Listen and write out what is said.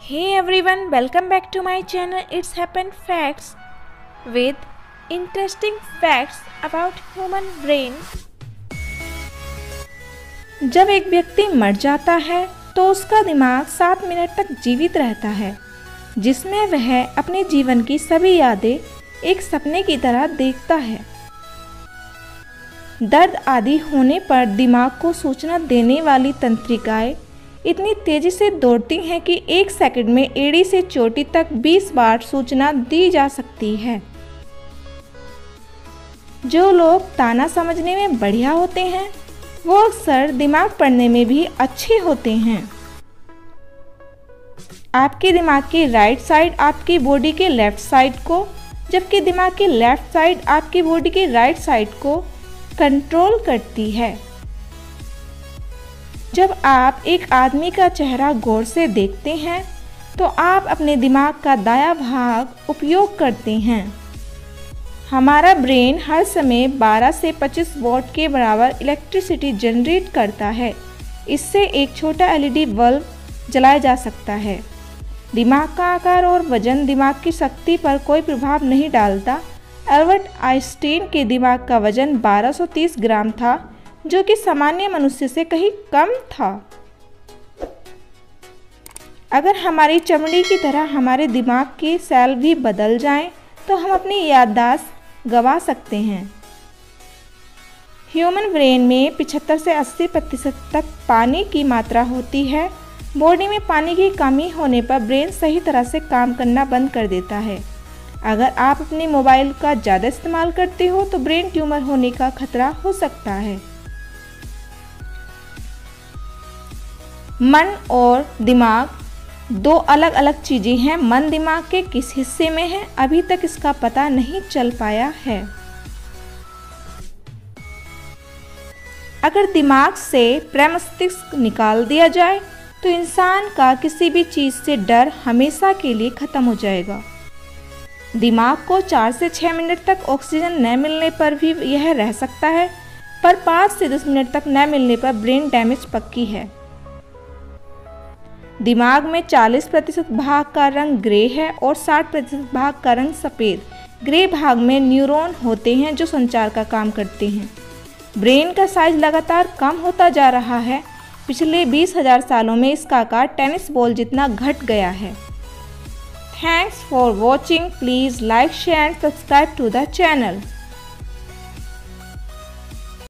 Hey everyone, welcome back to my channel It's Happen Facts with interesting facts about human brain. जब एक व्यक्ति मर जाता है तो उसका दिमाग सात मिनट तक जीवित रहता है जिसमें वह अपने जीवन की सभी यादें एक सपने की तरह देखता है दर्द आदि होने पर दिमाग को सूचना देने वाली तंत्रिकाएँ इतनी तेज़ी से दौड़ती हैं कि एक सेकंड में एड़ी से चोटी तक 20 बार सूचना दी जा सकती है। जो लोग ताना समझने में बढ़िया होते हैं, वो अक्सर दिमाग पढ़ने में भी अच्छे होते हैं। आपके दिमाग की राइट साइड आपकी बॉडी के लेफ़्ट साइड को, जबकि दिमाग की लेफ़्ट साइड आपकी बॉडी के राइट साइड को कंट्रोल करती है। जब आप एक आदमी का चेहरा गौर से देखते हैं तो आप अपने दिमाग का दाया भाग उपयोग करते हैं। हमारा ब्रेन हर समय 12 से 25 वोल्ट के बराबर इलेक्ट्रिसिटी जनरेट करता है। इससे एक छोटा एलईडी बल्ब जलाया जा सकता है। दिमाग का आकार और वज़न दिमाग की शक्ति पर कोई प्रभाव नहीं डालता। एल्बर्ट आइंस्टीन के दिमाग का वज़न 1230 ग्राम था। जो कि सामान्य मनुष्य से कहीं कम था। अगर हमारी चमड़ी की तरह हमारे दिमाग के सेल भी बदल जाएँ, तो हम अपनी याददाश्त गवा सकते हैं। ह्यूमन ब्रेन में 75 से 80 प्रतिशत तक पानी की मात्रा होती है। बॉडी में पानी की कमी होने पर ब्रेन सही तरह से काम करना बंद कर देता है। अगर आप अपने मोबाइल का ज़्यादा इस्तेमाल करते हो तो ब्रेन ट्यूमर होने का खतरा हो सकता है। मन और दिमाग, दो अलग अलग चीज़ें हैं। मन दिमाग के किस हिस्से में है, अभी तक इसका पता नहीं चल पाया है। अगर दिमाग से प्रेमस्तिष्क निकाल दिया जाए तो इंसान का किसी भी चीज़ से डर हमेशा के लिए ख़त्म हो जाएगा। दिमाग को चार से छः मिनट तक ऑक्सीजन न मिलने पर भी यह रह सकता है, पर पाँच से दस मिनट तक न मिलने पर ब्रेन डैमेज पक्की है। दिमाग में 40 प्रतिशत भाग का रंग ग्रे है और 60 प्रतिशत भाग का रंग सफ़ेद। ग्रे भाग में न्यूरॉन होते हैं जो संचार का काम करते हैं। ब्रेन का साइज़ लगातार कम होता जा रहा है। पिछले बीस हज़ार सालों में इसका आकार टेनिस बॉल जितना घट गया है। Thanks for watching. Please like, share and subscribe to the channel.